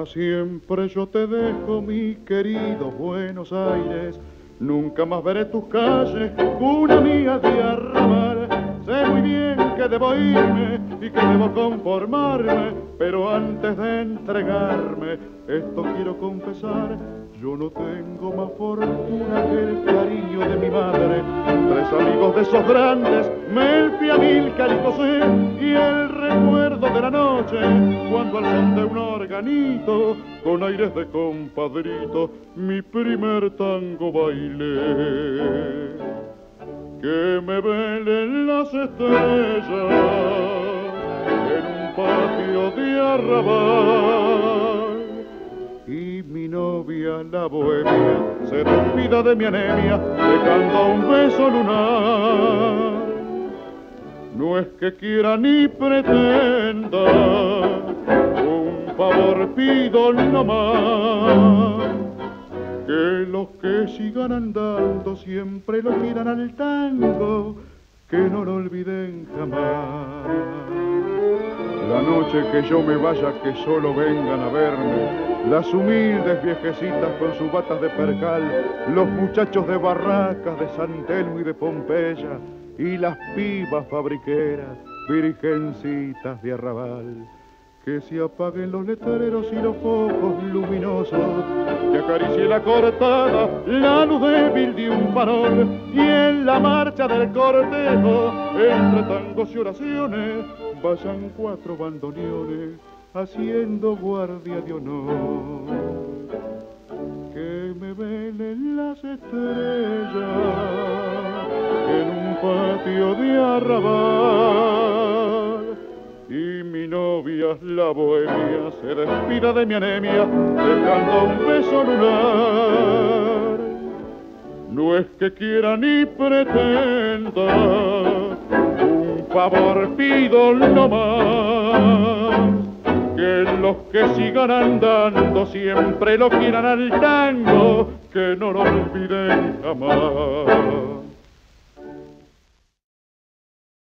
Para siempre yo te dejo, mi querido Buenos Aires. Nunca más veré tus calles, una mía de arrabal. Sé muy bien que debo irme y que debo conformarme, pero antes de entregarme, esto quiero confesar yo no tengo más fortuna que el cariño de mi madre. Tres amigos de esos grandes, Melfi, Amilcar y José, y el recuerdo de la noche, cuando al son de un organito, con aires de compadrito, mi primer tango bailé. Que me velen las estrellas en un patio de arrabal y mi novia la bohemia se despida de mi anemia dejando un beso lunar. No que quiera ni pretenda, un favor pido nomás. Que los que sigan andando siempre lo quieran al tango, que no lo olviden jamás. La noche que yo me vaya, que solo vengan a verme. Las humildes viejecitas con sus batas de percal, los muchachos de barracas de San Telmo y de Pompeya, y las pibas fabriqueras, virgencitas de arrabal. Que se apaguen los letreros y los focos luminosos, que acaricie la cortada la luz débil de un farol, y en la marcha del cortejo, entre tangos y oraciones, vayan cuatro bandoneones haciendo guardia de honor. Que me velen las estrellas en un patio de arrabal. Y mi novia, la bohemia, se despida de mi anemia, dejando un beso lunar. No es que quiera ni pretenda, un favor pido no más que los que sigan andando siempre lo quieran al tango, que no lo olviden jamás.